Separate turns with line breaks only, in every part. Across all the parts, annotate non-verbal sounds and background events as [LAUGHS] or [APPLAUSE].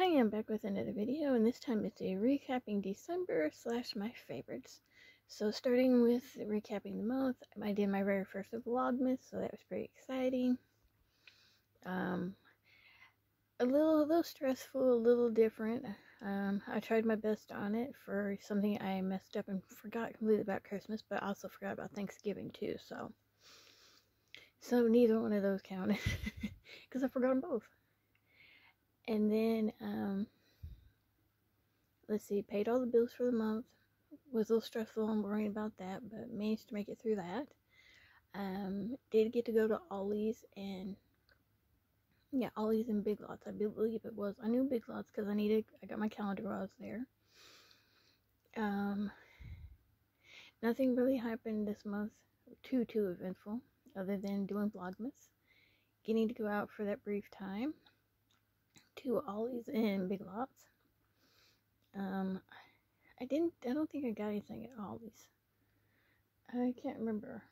Hi, I'm back with another video, and this time it's a recapping December slash my favorites. So starting with recapping the month, I did my very first Vlogmas, so that was pretty exciting. Um, a little, a little stressful, a little different. Um, I tried my best on it for something I messed up and forgot completely about Christmas, but also forgot about Thanksgiving too. So, so neither one of those counted because [LAUGHS] I forgot them both. And then, um, let's see, paid all the bills for the month. Was a little stressful and worrying about that, but managed to make it through that. Um, did get to go to Ollie's and yeah, Ollie's and Big Lots. I believe it was. I knew Big Lots because I needed. I got my calendar while I was there. Um, nothing really happened this month. Too too eventful, other than doing Vlogmas, getting to go out for that brief time to Ollie's and Big Lots. Um, I didn't. I don't think I got anything at Ollie's. I can't remember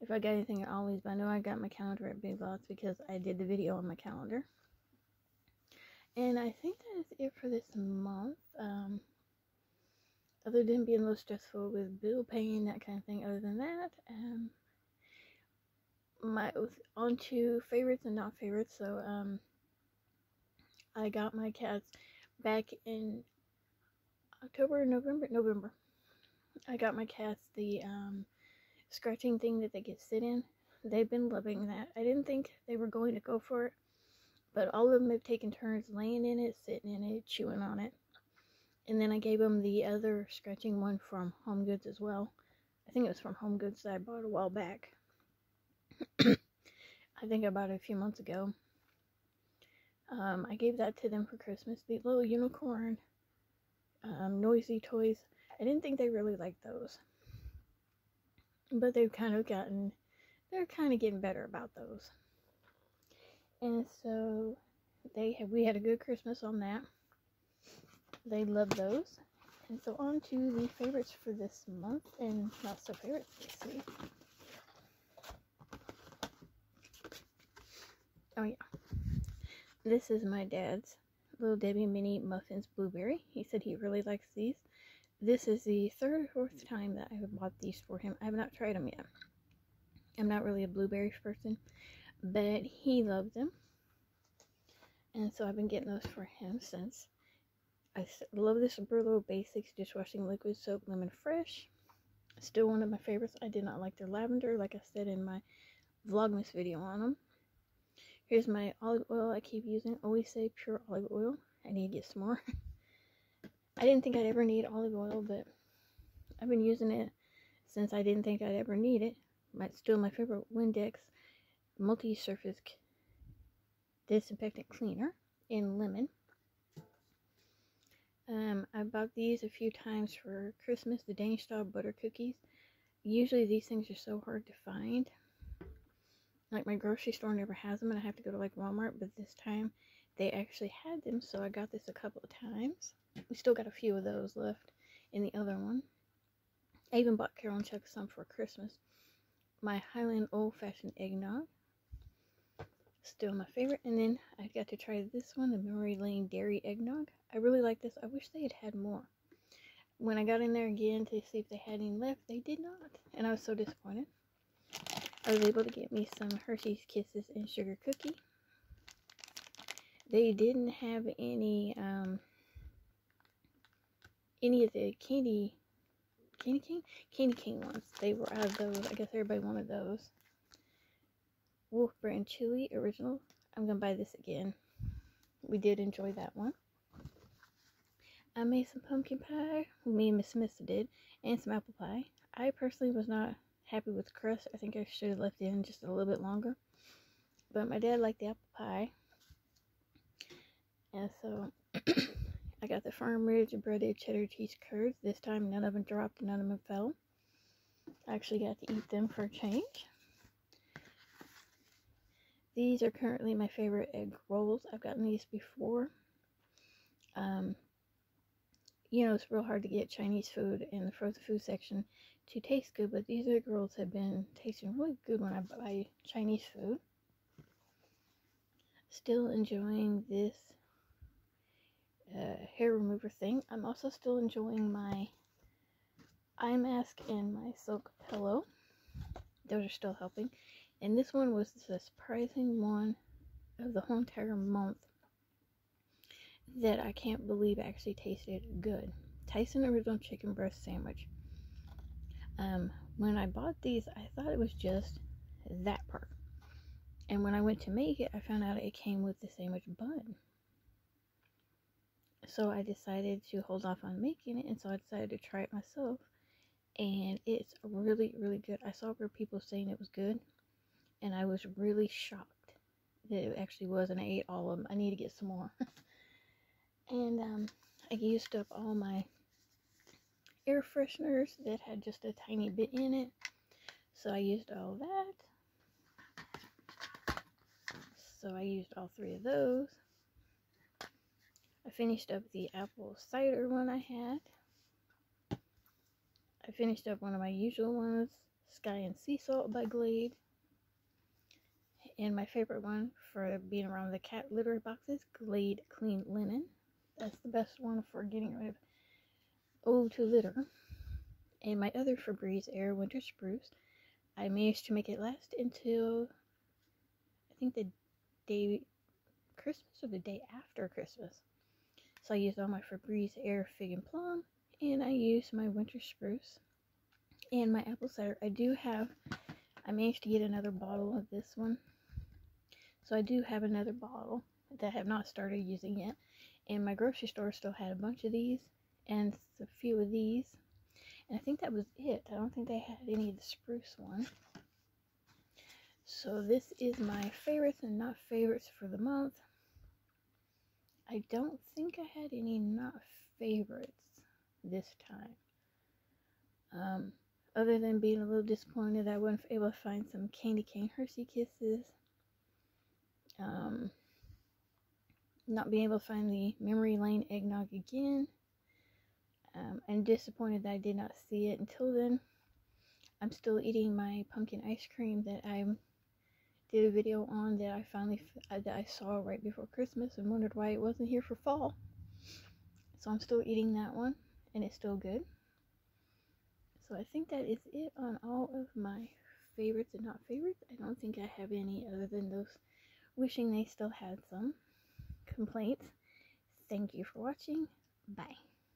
if I got anything at Ollie's, but I know I got my calendar at Big Lots because I did the video on my calendar. And I think that is it for this month. Um, other than being a little stressful with bill paying, that kind of thing. Other than that, um, my on to favorites and not favorites. So um, I got my cats back in October, November, November. I got my cats the um, scratching thing that they get sit in. They've been loving that. I didn't think they were going to go for it, but all of them have taken turns laying in it, sitting in it, chewing on it. And then I gave them the other scratching one from Home Goods as well. I think it was from Home Goods that I bought a while back. I think it a few months ago. Um, I gave that to them for Christmas. The little unicorn um, noisy toys. I didn't think they really liked those. But they've kind of gotten, they're kind of getting better about those. And so they we had a good Christmas on that. They love those. And so on to the favorites for this month and not so favorites. Let's see. Oh yeah. This is my dad's Little Debbie Mini Muffins Blueberry. He said he really likes these. This is the third or fourth time that I have bought these for him. I have not tried them yet. I'm not really a blueberry person, but he loves them. And so I've been getting those for him since. I love this Burlow Basics Dishwashing Liquid Soap Lemon Fresh. Still one of my favorites. I did not like their lavender, like I said in my Vlogmas video on them. Here's my olive oil I keep using. Always say pure olive oil. I need to get some more. [LAUGHS] I didn't think I'd ever need olive oil, but I've been using it since I didn't think I'd ever need it. My, still my favorite Windex multi-surface disinfectant cleaner in lemon. Um, I bought these a few times for Christmas, the Danish style butter cookies. Usually these things are so hard to find. Like my grocery store never has them and I have to go to like Walmart, but this time they actually had them, so I got this a couple of times. We still got a few of those left in the other one. I even bought Carol and Chuck some for Christmas. My Highland Old Fashioned Eggnog. Still my favorite. And then I got to try this one, the Memory Lane Dairy Eggnog. I really like this. I wish they had had more. When I got in there again to see if they had any left, they did not. And I was so disappointed. I was able to get me some Hershey's Kisses and Sugar Cookie. They didn't have any, um, any of the candy, candy cane? Candy cane ones. They were out of those. I guess everybody wanted those. Wolf Brand Chili Original. I'm going to buy this again. We did enjoy that one. I made some pumpkin pie. Me and Miss Smith did. And some apple pie. I personally was not happy with crust. I think I should have left it in just a little bit longer. But my dad liked the apple pie. And so [CLEARS THROAT] I got the Farm Rich breaded cheddar cheese curds. This time none of them dropped, none of them fell. I actually got to eat them for a change. These are currently my favorite egg rolls. I've gotten these before. Um, you know, it's real hard to get Chinese food in the frozen food section to taste good, but these egg rolls have been tasting really good when I buy Chinese food. Still enjoying this uh, hair remover thing. I'm also still enjoying my eye mask and my silk pillow. Those are still helping. And this one was the surprising one of the whole entire month that I can't believe actually tasted good. Tyson Original Chicken Breast Sandwich. Um, when I bought these, I thought it was just that part. And when I went to make it, I found out it came with the sandwich bun. So I decided to hold off on making it, and so I decided to try it myself. And it's really, really good. I saw where people saying it was good, and I was really shocked that it actually was, and I ate all of them. I need to get some more. [LAUGHS] and um, I used up all my air fresheners that had just a tiny bit in it. So I used all that. So I used all three of those. I finished up the apple cider one I had. I finished up one of my usual ones, Sky and Sea Salt by Glade. And my favorite one for being around the cat litter boxes, Glade Clean Linen. That's the best one for getting rid of old to litter. And my other Febreze Air Winter Spruce, I managed to make it last until I think the day Christmas or the day after Christmas. So I used all my Febreze Air Fig and Plum, and I used my Winter Spruce and my apple cider. I do have, I managed to get another bottle of this one. So I do have another bottle that I have not started using yet. And my grocery store still had a bunch of these and a few of these. And I think that was it. I don't think they had any of the spruce one. So this is my favorites and not favorites for the month. I don't think I had any not favorites this time. Um, other than being a little disappointed I wasn't able to find some candy cane Hershey kisses. Um, not being able to find the memory lane eggnog again. Um, I'm disappointed that I did not see it until then. I'm still eating my pumpkin ice cream that I did a video on that I finally uh, that I saw right before Christmas and wondered why it wasn't here for fall. So I'm still eating that one and it's still good. So I think that is it on all of my favorites and not favorites. I don't think I have any other than those wishing they still had some complaints. Thank you for watching. Bye.